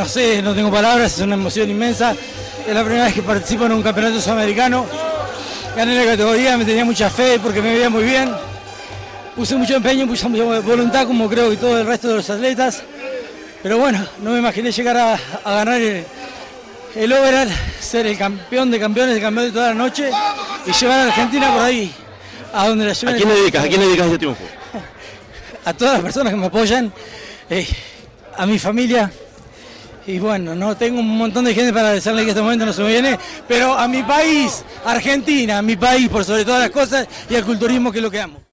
no sé, no tengo palabras, es una emoción inmensa. Es la primera vez que participo en un campeonato sudamericano. Gané la categoría, me tenía mucha fe porque me veía muy bien. Puse mucho empeño, puse mucha voluntad como creo que todo el resto de los atletas. Pero bueno, no me imaginé llegar a, ganar el, el overall, ser el campeón de campeones, el campeón de toda la noche y llevar a Argentina por ahí, a donde la lleven. ¿A quién le dedicas? ¿A quién le dedicas ese triunfo? A todas las personas que me apoyan, eh, a mi familia, y bueno, no tengo un montón de gente para decirle que este momento no se me viene, pero a mi país, Argentina, a mi país por sobre todas las cosas y al culturismo que es lo que amo.